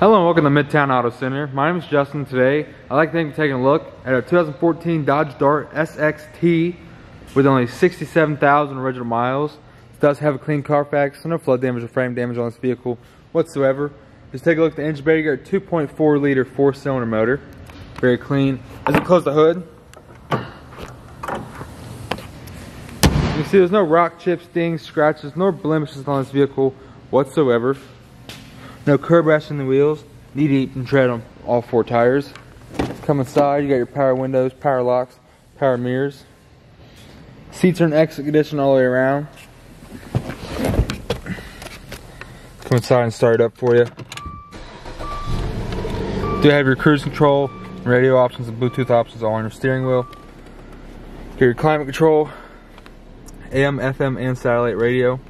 Hello and welcome to Mid-Towne Auto Center. My name is Justin. Today, I'd like to taking a look at our 2014 Dodge Dart SXT with only 67,000 original miles. Does have a clean Carfax, no flood damage or frame damage on this vehicle whatsoever. Just take a look at the engine bay. You got a 2.4 liter four cylinder motor. Very clean. As we close the hood, you can see there's no rock chips, dings, scratches, nor blemishes on this vehicle whatsoever. No curb rash in the wheels. Need to even tread on all four tires. Come inside, you got your power windows, power locks, power mirrors. Seats are in exit condition all the way around. Come inside and start it up for you. Do have your cruise control, radio options, and Bluetooth options all on your steering wheel. Get your climate control, AM, FM, and satellite radio.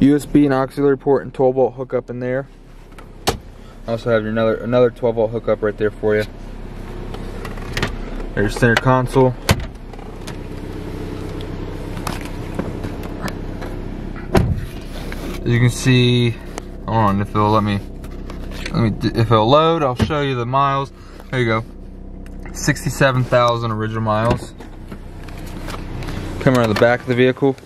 USB and auxiliary port and 12 volt hookup in there. I also have another another 12 volt hookup right there for you. There's center console. As you can see, hold on if it'll let me, let me if it'll load, I'll show you the miles. There you go, 67,000 original miles. Come around the back of the vehicle.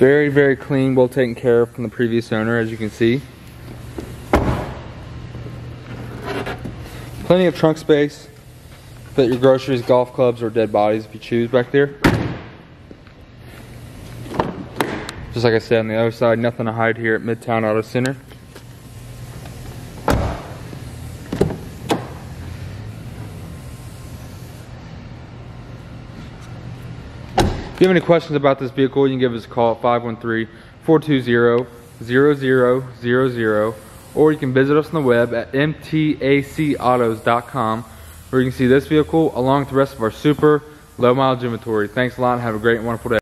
Very, very clean, well taken care of from the previous owner, as you can see. Plenty of trunk space. Fit your groceries, golf clubs, or dead bodies if you choose back there. Just like I said on the other side, nothing to hide here at Mid-Towne Auto Center. If you have any questions about this vehicle, you can give us a call at 513-420-0000 or you can visit us on the web at mtacautos.com where you can see this vehicle along with the rest of our super low mileage inventory. Thanks a lot and have a great and wonderful day.